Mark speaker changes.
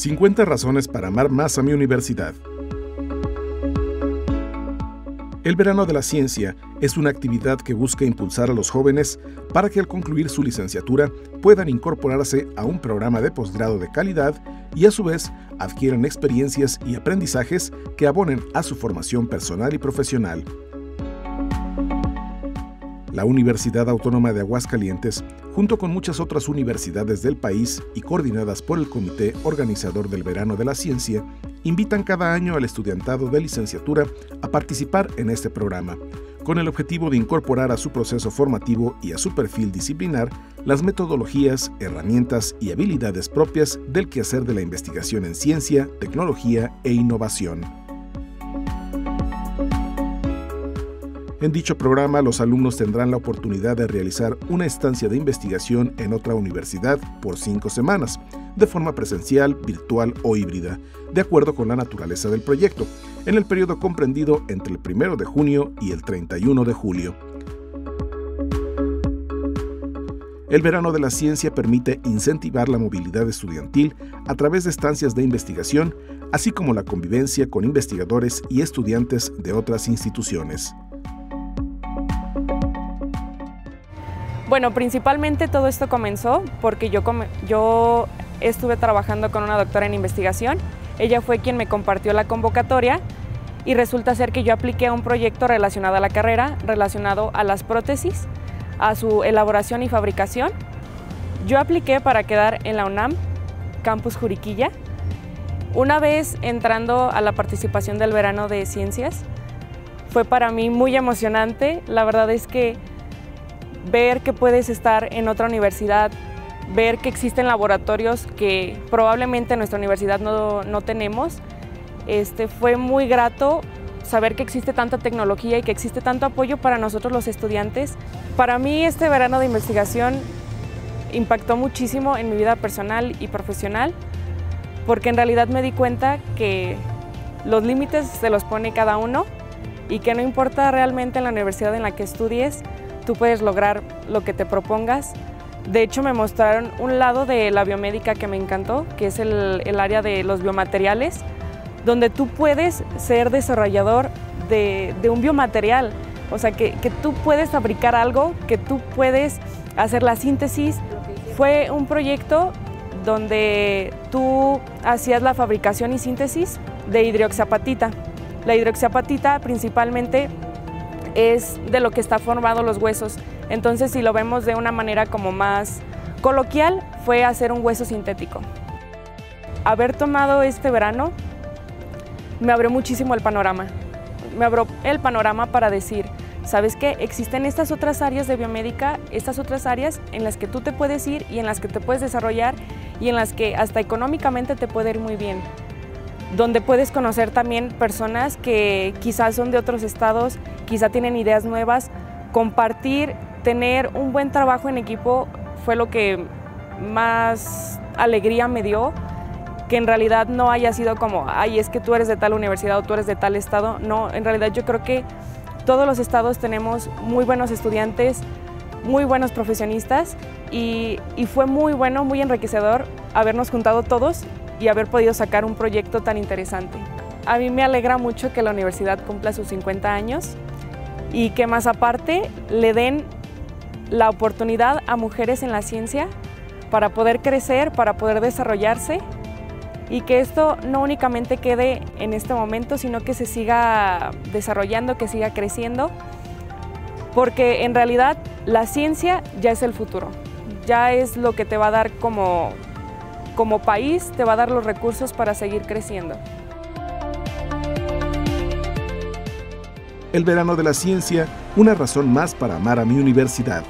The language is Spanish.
Speaker 1: 50 razones para amar más a mi universidad. El verano de la ciencia es una actividad que busca impulsar a los jóvenes para que al concluir su licenciatura puedan incorporarse a un programa de posgrado de calidad y a su vez adquieran experiencias y aprendizajes que abonen a su formación personal y profesional. La Universidad Autónoma de Aguascalientes, junto con muchas otras universidades del país y coordinadas por el Comité Organizador del Verano de la Ciencia, invitan cada año al estudiantado de licenciatura a participar en este programa, con el objetivo de incorporar a su proceso formativo y a su perfil disciplinar las metodologías, herramientas y habilidades propias del quehacer de la investigación en ciencia, tecnología e innovación. En dicho programa, los alumnos tendrán la oportunidad de realizar una estancia de investigación en otra universidad por cinco semanas, de forma presencial, virtual o híbrida, de acuerdo con la naturaleza del proyecto, en el periodo comprendido entre el 1 de junio y el 31 de julio. El verano de la ciencia permite incentivar la movilidad estudiantil a través de estancias de investigación, así como la convivencia con investigadores y estudiantes de otras instituciones.
Speaker 2: Bueno, principalmente todo esto comenzó porque yo, yo estuve trabajando con una doctora en investigación. Ella fue quien me compartió la convocatoria y resulta ser que yo apliqué a un proyecto relacionado a la carrera, relacionado a las prótesis, a su elaboración y fabricación. Yo apliqué para quedar en la UNAM, Campus Juriquilla. Una vez entrando a la participación del verano de ciencias, fue para mí muy emocionante. La verdad es que ver que puedes estar en otra universidad, ver que existen laboratorios que probablemente en nuestra universidad no, tenemos. Este, fue muy grato saber que existe tanta tecnología y que existe tanto apoyo para nosotros los estudiantes. Para mí este verano de investigación impactó muchísimo en mi vida personal y profesional porque en realidad me di cuenta que los límites se los pone cada uno y que no importa realmente en la universidad en la que estudies, tú puedes lograr lo que te propongas. De hecho, me mostraron un lado de la biomédica que me encantó, que es el, área de los biomateriales, donde tú puedes ser desarrollador de, un biomaterial. O sea, que, que, tú puedes fabricar algo, que tú puedes hacer la síntesis. Fue un proyecto donde tú hacías la fabricación y síntesis de hidroxiapatita. La hidroxiapatita principalmente es de lo que está formado los huesos. Entonces, si lo vemos de una manera como más coloquial, fue hacer un hueso sintético. Haber tomado este verano me abrió muchísimo el panorama. Me abrió el panorama para decir, ¿sabes qué? Existen estas otras áreas de biomédica, estas otras áreas en las que tú te puedes ir y en las que te puedes desarrollar y en las que hasta económicamente te puede ir muy bien donde puedes conocer también personas que quizás son de otros estados, quizá tienen ideas nuevas, compartir, tener un buen trabajo en equipo fue lo que más alegría me dio, que en realidad no haya sido como, ay, es que tú eres de tal universidad o tú eres de tal estado, no, en realidad yo creo que todos los estados tenemos muy buenos estudiantes, muy buenos profesionistas y, y fue muy bueno, muy enriquecedor habernos juntado todos y haber podido sacar un proyecto tan interesante. A mí me alegra mucho que la universidad cumpla sus 50 años y que más aparte le den la oportunidad a mujeres en la ciencia para poder crecer, para poder desarrollarse y que esto no únicamente quede en este momento, sino que se siga desarrollando, que siga creciendo, porque en realidad la ciencia ya es el futuro, ya es lo que te va a dar como como país te va a dar los recursos para seguir creciendo.
Speaker 1: El verano de la ciencia, una razón más para amar a mi universidad.